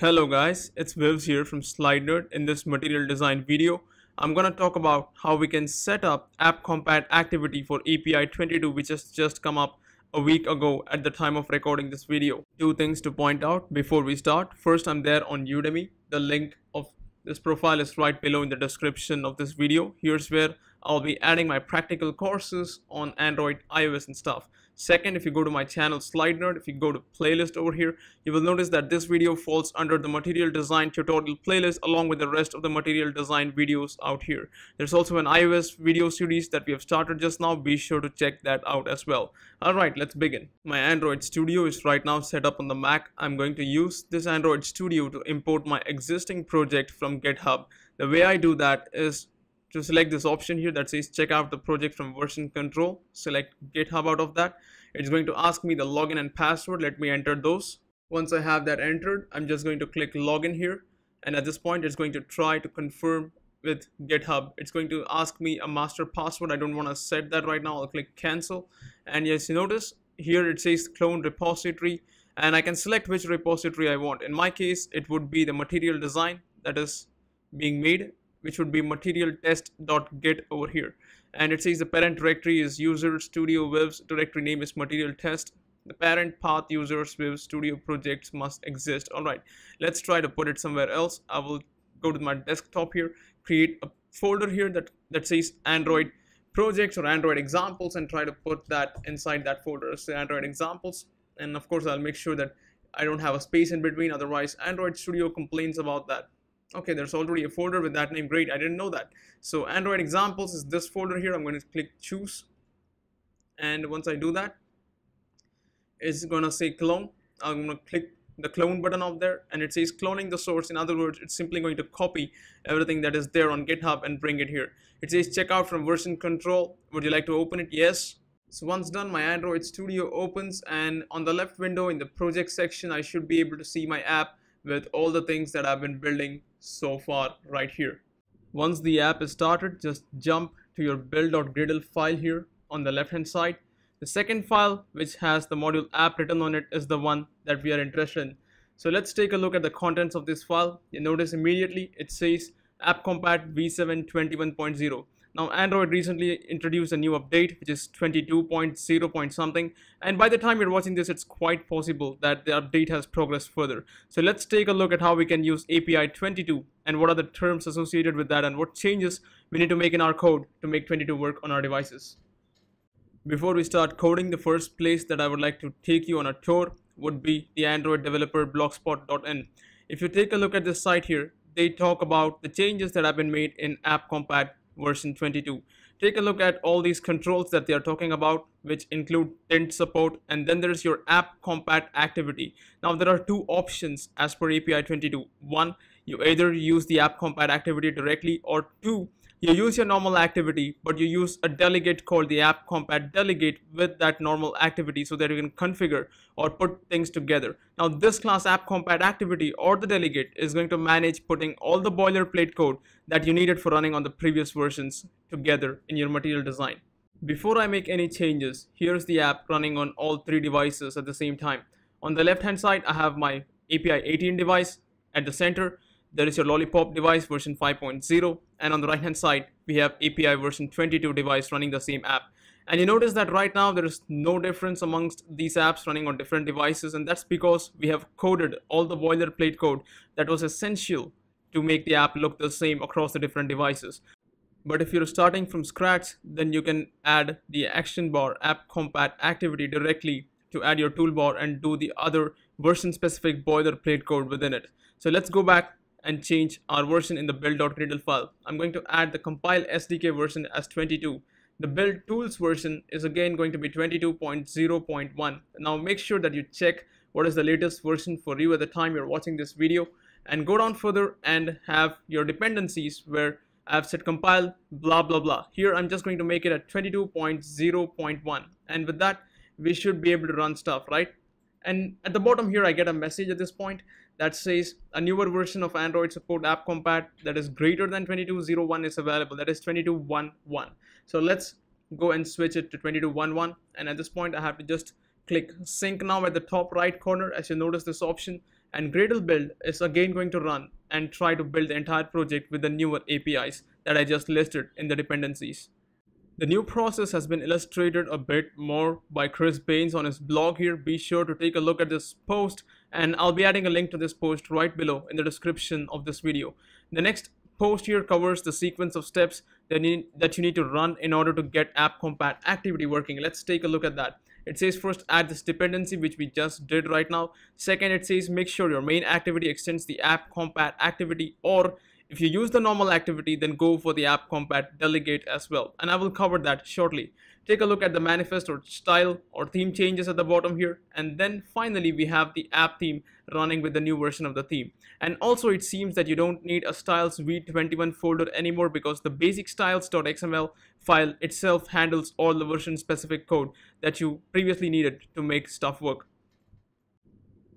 Hello guys, it's Vivz here from Slide. In this material design video, I'm gonna talk about how we can set up app compat activity for API 22 which has just come up a week ago at the time of recording this video. Two things to point out before we start. First, I'm there on Udemy. The link of this profile is right below in the description of this video. Here's where I'll be adding my practical courses on Android, iOS and stuff. Second, if you go to my channel SlideNerd, if you go to playlist over here, you will notice that this video falls under the material design tutorial playlist along with the rest of the material design videos out here. There's also an iOS video series that we have started just now. Be sure to check that out as well. Alright, let's begin. My Android Studio is right now set up on the Mac. I'm going to use this Android Studio to import my existing project from GitHub. The way I do that is to select this option here that says check out the project from version control. Select github out of that. It's going to ask me the login and password. Let me enter those. Once i have that entered i'm just going to click login here. And at this point it's going to try to confirm with github. It's going to ask me a master password. I don't want to set that right now. I'll click cancel. And yes you notice here it says clone repository. And i can select which repository i want. In my case it would be the material design that is being made which would be material test.git over here. And it says the parent directory is user studio vivs directory name is material test. The parent path users vivs studio projects must exist. All right let's try to put it somewhere else. I will go to my desktop here create a folder here that that says android projects or android examples and try to put that inside that folder. So android examples. And of course i'll make sure that i don't have a space in between. Otherwise android studio complains about that okay there's already a folder with that name. Great I didn't know that. So Android examples is this folder here. I'm going to click choose. And once I do that it's gonna say clone. I'm gonna click the clone button up there and it says cloning the source. In other words it's simply going to copy everything that is there on github and bring it here. It says check out from version control. Would you like to open it? Yes. So once done my android studio opens and on the left window in the project section i should be able to see my app with all the things that I've been building so far right here. Once the app is started, just jump to your build.gradle file here on the left hand side. The second file which has the module app written on it is the one that we are interested in. So let's take a look at the contents of this file. You notice immediately it says appcompat v7 21.0. Now Android recently introduced a new update which is 22.0 point something and by the time you're watching this it's quite possible that the update has progressed further. So let's take a look at how we can use API 22 and what are the terms associated with that and what changes we need to make in our code to make 22 work on our devices. Before we start coding, the first place that I would like to take you on a tour would be the Android developer blogspot.in. If you take a look at this site here, they talk about the changes that have been made in AppCompat version 22 take a look at all these controls that they are talking about which include tint support and then there's your app compat activity. Now there are two options as per api 22 one you either use the app compat activity directly or two you use your normal activity but you use a delegate called the app compat delegate with that normal activity so that you can configure or put things together. Now this class app compat activity or the delegate is going to manage putting all the boilerplate code that you needed for running on the previous versions together in your material design. Before i make any changes here's the app running on all three devices at the same time. On the left hand side i have my api 18 device at the center there is your Lollipop device version 5.0 and on the right hand side we have API version 22 device running the same app and you notice that right now there is no difference amongst these apps running on different devices and that's because we have coded all the boilerplate code that was essential to make the app look the same across the different devices. But if you're starting from scratch, then you can add the action bar app compat activity directly to add your toolbar and do the other version specific boilerplate code within it. So let's go back and change our version in the build.gradle file. I'm going to add the compile SDK version as 22. The build tools version is again going to be 22.0.1. Now make sure that you check what is the latest version for you at the time you're watching this video and go down further and have your dependencies where I've said compile blah blah blah. Here I'm just going to make it at 22.0.1 and with that we should be able to run stuff, right? And at the bottom here I get a message at this point that says a newer version of Android support app compat that is greater than 22.01 is available. That is 22.1.1. So let's go and switch it to 22.1.1. And at this point, I have to just click sync now at the top right corner. As you notice this option, and Gradle build is again going to run and try to build the entire project with the newer APIs that I just listed in the dependencies. The new process has been illustrated a bit more by Chris Banes on his blog here. Be sure to take a look at this post and I'll be adding a link to this post right below in the description of this video. The next post here covers the sequence of steps that, you need to run in order to get app compat activity working. Let's take a look at that. It says first add this dependency which we just did right now. Second it says make sure your main activity extends the app compat activity or if you use the normal activity, then go for the app compat delegate as well. And I will cover that shortly. Take a look at the manifest or style or theme changes at the bottom here. And then finally, we have the app theme running with the new version of the theme. And also it seems that you don't need a styles v21 folder anymore because the basic styles.xml file itself handles all the version specific code that you previously needed to make stuff work.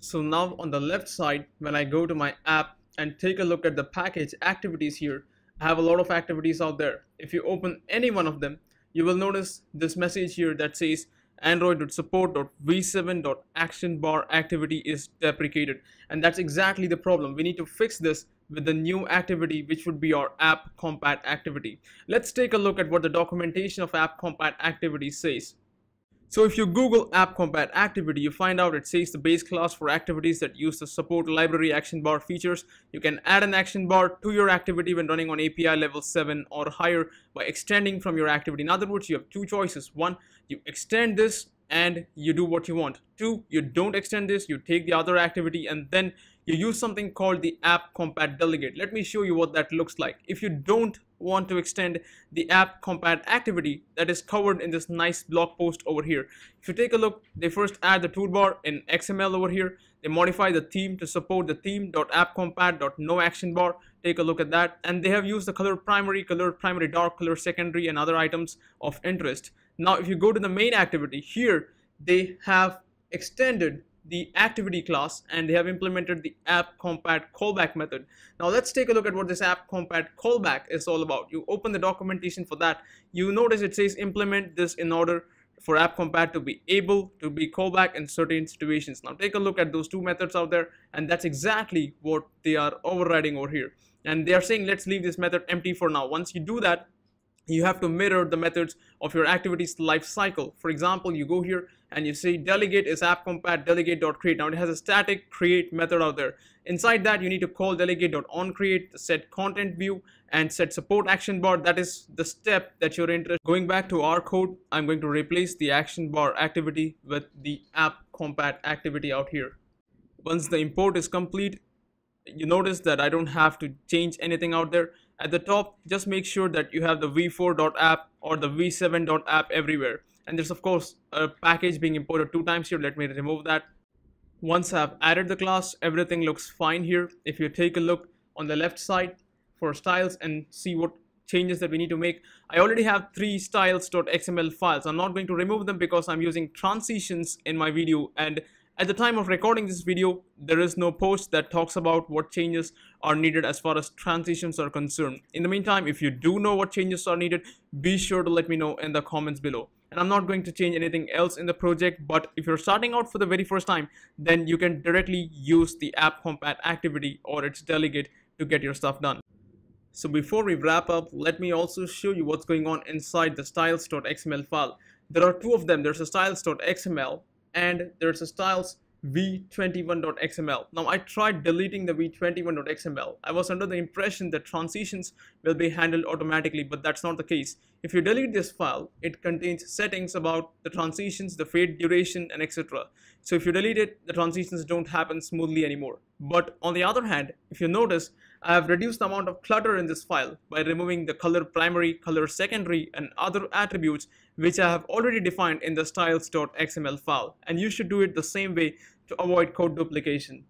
So now on the left side, when I go to my app and take a look at the package activities here, I have a lot of activities out there. If you open any one of them, you will notice this message here that says android.support.v7.action bar activity is deprecated. And that's exactly the problem. We need to fix this with the new activity, which would be our app compat activity. Let's take a look at what the documentation of app compat activity says. So if you Google app compat activity, you find out it says the base class for activities that use the support library action bar features. You can add an action bar to your activity when running on API level 7 or higher by extending from your activity. In other words, you have two choices. One, you extend this and you do what you want. Two, you don't extend this, you take the other activity and then you use something called the app compat delegate. Let me show you what that looks like. If you don't want to extend the app compat activity that is covered in this nice blog post over here. If you take a look, they first add the toolbar in XML over here. They modify the theme to support the theme.appcompat.noActionBar. Take a look at that. And they have used the color primary, color primary dark, color secondary, and other items of interest. Now, if you go to the main activity here, they have extended the activity class and they have implemented the app compat callback method. Now let's take a look at what this app compat callback is all about. You open the documentation for that. You notice it says implement this in order for app compat to be able to be callback in certain situations. Now take a look at those two methods out there and that's exactly what they are overriding over here. And they are saying let's leave this method empty for now. Once you do that, you have to mirror the methods of your activities life cycle. For example, you go here and you see delegate is appcompat delegate.create. Now it has a static create method out there. Inside that, you need to call delegate.onCreate, set content view, and set support action bar. That is the step that you're interested. Going back to our code, I'm going to replace the action bar activity with the app compat activity out here. Once the import is complete, you notice that I don't have to change anything out there. At the top, just make sure that you have the v4.app or the v7.app everywhere. And there's of course a package being imported two times here. Let me remove that. Once I've added the class, everything looks fine here. If you take a look on the left side for styles and see what changes that we need to make. I already have three styles.xml files. I'm not going to remove them because I'm using transitions in my video and at the time of recording this video, there is no post that talks about what changes are needed as far as transitions are concerned. In the meantime, if you do know what changes are needed, be sure to let me know in the comments below. And I'm not going to change anything else in the project, but if you're starting out for the very first time, then you can directly use the app compat activity or its delegate to get your stuff done. So before we wrap up, let me also show you what's going on inside the styles.xml file. There are two of them. There's a styles.xml and there's a styles v21.xml. Now I tried deleting the v21.xml. I was under the impression that transitions will be handled automatically, but that's not the case. If you delete this file, it contains settings about the transitions, the fade duration, and etc. So if you delete it, the transitions don't happen smoothly anymore. But on the other hand, if you notice, I have reduced the amount of clutter in this file by removing the color primary, color secondary, and other attributes which I have already defined in the styles.xml file. And you should do it the same way to avoid code duplication.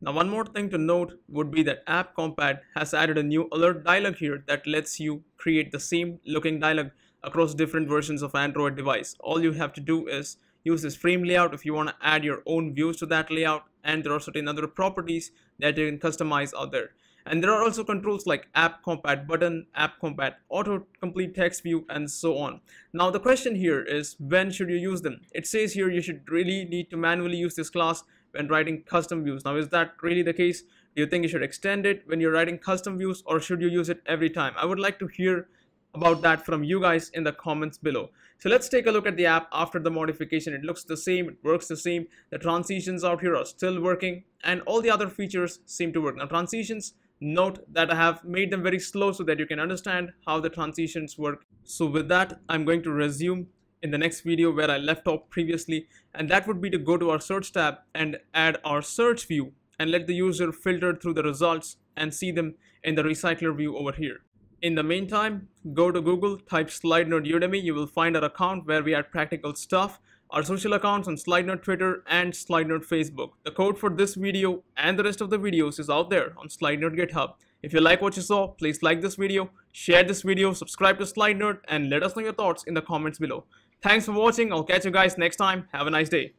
Now one more thing to note would be that App Compat has added a new alert dialog here that lets you create the same looking dialog across different versions of Android device. All you have to do is use this frame layout if you want to add your own views to that layout and there are certain other properties that you can customize out there. And there are also controls like app compat button, app compat auto complete text view, and so on. Now the question here is when should you use them? It says here you should really need to manually use this class when writing custom views. Now, is that really the case? Do you think you should extend it when you're writing custom views or should you use it every time? I would like to hear about that from you guys in the comments below. So let's take a look at the app after the modification. It looks the same, it works the same. The transitions out here are still working and all the other features seem to work. Now transitions, note that I have made them very slow so that you can understand how the transitions work. So with that, I'm going to resume in the next video where I left off previously and that would be to go to our search tab and add our search view and let the user filter through the results and see them in the recycler view over here. In the meantime, go to Google, type SlideNerd Udemy. You will find our account where we add practical stuff, our social accounts on SlideNerd Twitter and SlideNerd Facebook. The code for this video and the rest of the videos is out there on SlideNerd GitHub. If you like what you saw, please like this video, share this video, subscribe to SlideNerd, and let us know your thoughts in the comments below. Thanks for watching. I'll catch you guys next time. Have a nice day.